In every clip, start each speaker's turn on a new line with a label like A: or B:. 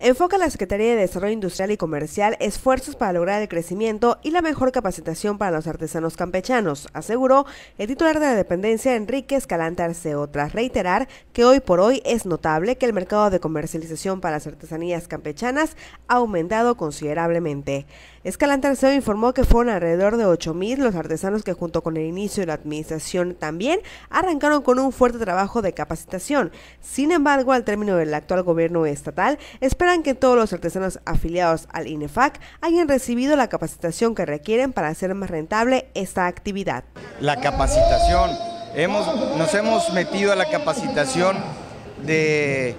A: Enfoca la Secretaría de Desarrollo Industrial y Comercial esfuerzos para lograr el crecimiento y la mejor capacitación para los artesanos campechanos, aseguró el titular de la dependencia Enrique Escalante Arceo, tras reiterar que hoy por hoy es notable que el mercado de comercialización para las artesanías campechanas ha aumentado considerablemente. Escalante Arceo informó que fueron alrededor de 8.000 los artesanos que junto con el inicio de la administración también arrancaron con un fuerte trabajo de capacitación. Sin embargo, al término del actual gobierno estatal, espera que todos los artesanos afiliados al INEFAC hayan recibido la capacitación que requieren para hacer más rentable esta actividad.
B: La capacitación, hemos, nos hemos metido a la capacitación de,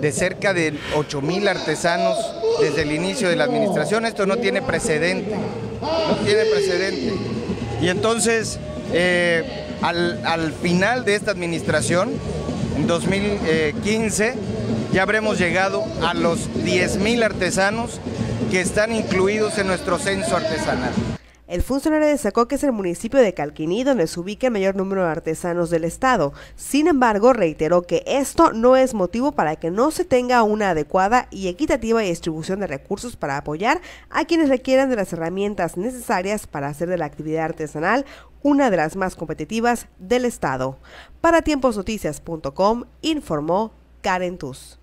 B: de cerca de 8 mil artesanos desde el inicio de la administración. Esto no tiene precedente, no tiene precedente. Y entonces, eh, al, al final de esta administración, en 2015, ya habremos llegado a los 10.000 artesanos que están incluidos en nuestro censo artesanal.
A: El funcionario destacó que es el municipio de Calquiní donde se ubica el mayor número de artesanos del estado. Sin embargo, reiteró que esto no es motivo para que no se tenga una adecuada y equitativa distribución de recursos para apoyar a quienes requieran de las herramientas necesarias para hacer de la actividad artesanal una de las más competitivas del estado. Para tiemposnoticias.com informó Karen Tus.